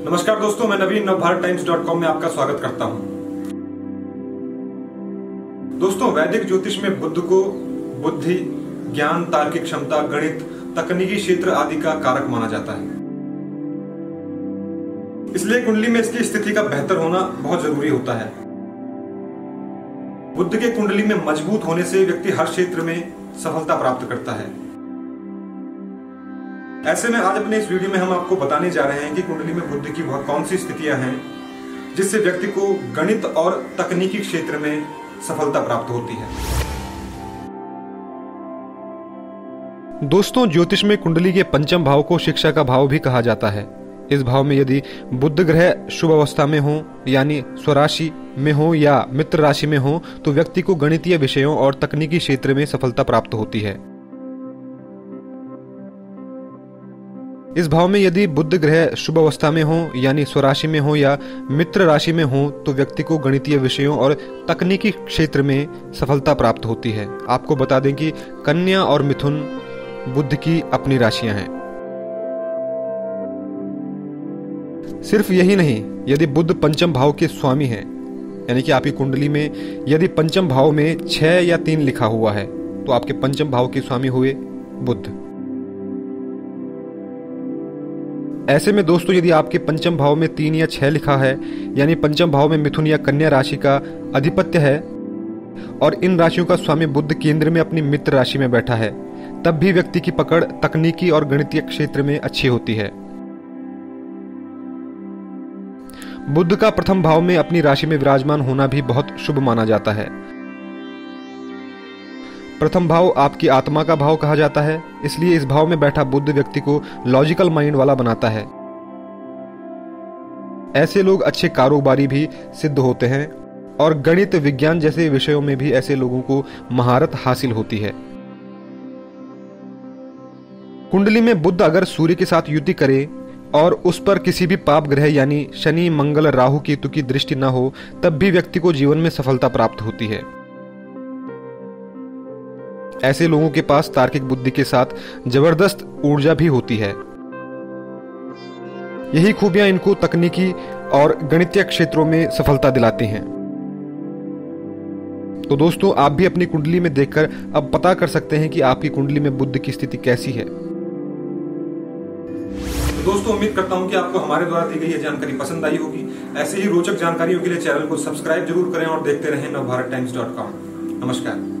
नमस्कार दोस्तों, मैं Naveen Navbharat Times dot com में आपका स्वागत करता हूँ। दोस्तों, वैदिक ज्योतिष में बुद्ध को बुद्धि, ज्ञान, तार्किक क्षमता, गणित, तकनीकी क्षेत्र आदि का कारक माना जाता है। इसलिए कुंडली में इसकी स्थिति का बेहतर होना बहुत ज़रूरी होता है। बुद्ध के कुंडली में मज़बूत होने से व्यक्ति हर क्षेत्र में सफलता प्राप्त करता है। ऐसे में आज अपने इस वीडियो में हम आपको बताने जा रहे हैं कि कुंडली में बुद्ध की वह कौन सी स्थितियाँ हैं, जिससे व्यक्ति को गणित और तकनीकी क्षेत्र में सफलता प्राप्त होती है। दोस्तों, ज्योतिष में कुंडली के पंचम भाव को शिक्षा का भाव भी कहा जाता है। इस भाव में यदि बुद्ध ग्रह शुभ अवस्था में हो, यानी स्वराशि में हो या मित्र राशि में हो तो व्यक्ति को गणितीय विषयों और तकनीकी क्षेत्र में सफलता प्राप्त होती है। इस भाव में यदि बुद्ध ग्रह शुभ अवस्था में हो, यानी स्वराशि में हो या मित्र राशि में हो तो व्यक्ति को गणितीय विषयों और तकनीकी क्षेत्र में सफलता प्राप्त होती है। आपको बता दें कि कन्या और मिथुन बुद्ध की अपनी राशियाँ हैं। सिर्फ़ यही नहीं, यदि बुद्ध पंचम भाव के स्वामी हैं, यानी कि आपकी कुंडली में यदि पंचम भाव में छह या तीन लिखा हुआ है तो आपके पंचम भाव के स्वामी हुए बुद्ध। ऐसे में दोस्तों, यदि आपके पंचम भाव में तीन या छह लिखा है, यानी पंचम भाव में मिथुन या कन्या राशि का अधिपत्य है, और इन राशियों का स्वामी बुद्ध केंद्र में अपनी मित्र राशि में बैठा है, तब भी व्यक्ति की पकड़ तकनीकी और गणितीय क्षेत्र में अच्छी होती है। बुद्ध का प्रथम भाव में अपनी राशि में विराजमान होना भी बहुत शुभ माना जाता है। प्रथम भाव आपकी आत्मा का भाव कहा जाता है, इसलिए इस भाव में बैठा बुद्ध व्यक्ति को लॉजिकल माइंड वाला बनाता है। ऐसे लोग अच्छे कारोबारी भी सिद्ध होते हैं, और गणित विज्ञान जैसे विषयों में भी ऐसे लोगों को महारत हासिल होती है। कुंडली में बुद्ध अगर सूर्य के साथ युति करे, और उस पर किसी भी पाप ग्रह यानी शनि, मंगल, राहु, केतु की दृष्टि न हो, तब भी व्यक्ति को जीवन में सफलता प्राप्त होती है। ऐसे लोगों के पास तार्किक बुद्धि के साथ ज़बरदस्त ऊर्जा भी होती है। यही खूबियाँ इनको तकनीकी और गणितीय क्षेत्रों में सफलता दिलाती हैं। तो दोस्तों, आप भी अपनी कुंडली में देखकर अब पता कर सकते हैं कि आपकी कुंडली में बुद्ध की स्थिति कैसी है। तो दोस्तों, उम्मीद करता हूँ कि आपको हमारे द्वारा दी गई यह जानकारी पसंद आई होगी। ऐसे ही रोचक जानकारियों के लिए चैनल को सब्सक्राइब ज़रूर करें और देखते रहें नवभारत टाइम्स डॉट कॉम। नमस्कार।